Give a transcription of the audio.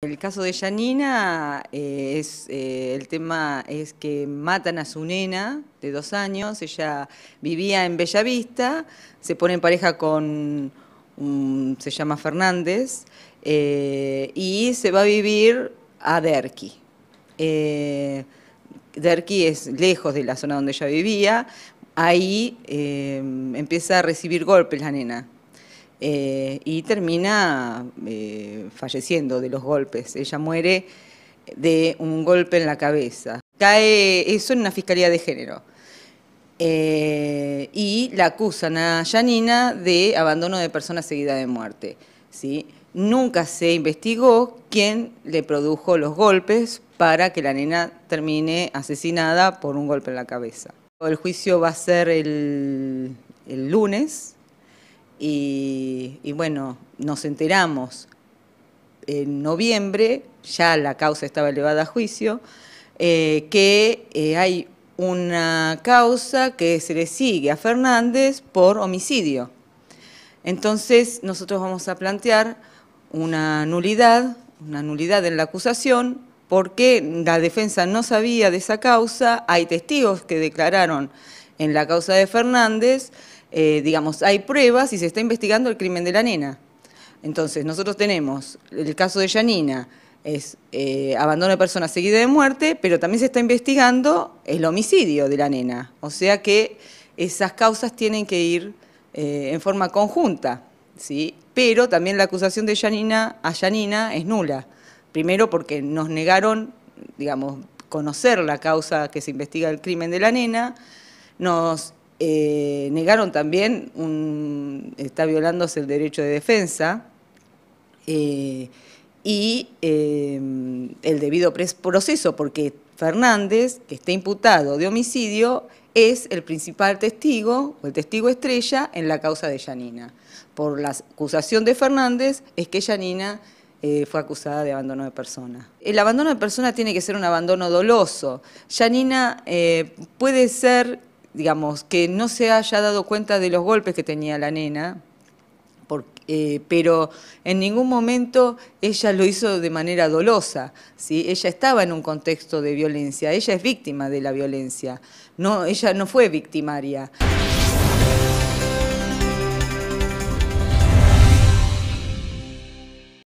El caso de Janina, eh, es, eh, el tema es que matan a su nena de dos años, ella vivía en Bellavista, se pone en pareja con, se llama Fernández, eh, y se va a vivir a Derqui. Derqui es lejos de la zona donde ella vivía, ahí empieza a recibir golpes la nena. Eh, y termina eh, falleciendo de los golpes. Ella muere de un golpe en la cabeza. Cae eso en una fiscalía de género. Eh, y la acusan a Janina de abandono de persona seguida de muerte. ¿sí? Nunca se investigó quién le produjo los golpes para que la nena termine asesinada por un golpe en la cabeza. El juicio va a ser el, el lunes, y, bueno, nos enteramos en noviembre, ya la causa estaba elevada a juicio, eh, que eh, hay una causa que se le sigue a Fernández por homicidio. Entonces nosotros vamos a plantear una nulidad, una nulidad en la acusación, porque la defensa no sabía de esa causa, hay testigos que declararon en la causa de Fernández, eh, digamos, hay pruebas y se está investigando el crimen de la nena. Entonces, nosotros tenemos el caso de Janina, es eh, abandono de persona seguida de muerte, pero también se está investigando el homicidio de la nena. O sea que esas causas tienen que ir eh, en forma conjunta, ¿sí? Pero también la acusación de Janina a Janina es nula. Primero porque nos negaron, digamos, conocer la causa que se investiga el crimen de la nena, nos eh, negaron también, está violándose el derecho de defensa eh, y eh, el debido proceso, porque Fernández, que está imputado de homicidio, es el principal testigo, o el testigo estrella, en la causa de Yanina. Por la acusación de Fernández es que Yanina fue acusada de abandono de persona. El abandono de persona tiene que ser un abandono doloso. Yanina puede ser digamos, que no se haya dado cuenta de los golpes que tenía la nena, eh, pero en ningún momento ella lo hizo de manera dolosa. ¿sí? Ella estaba en un contexto de violencia, ella es víctima de la violencia, no, ella no fue victimaria.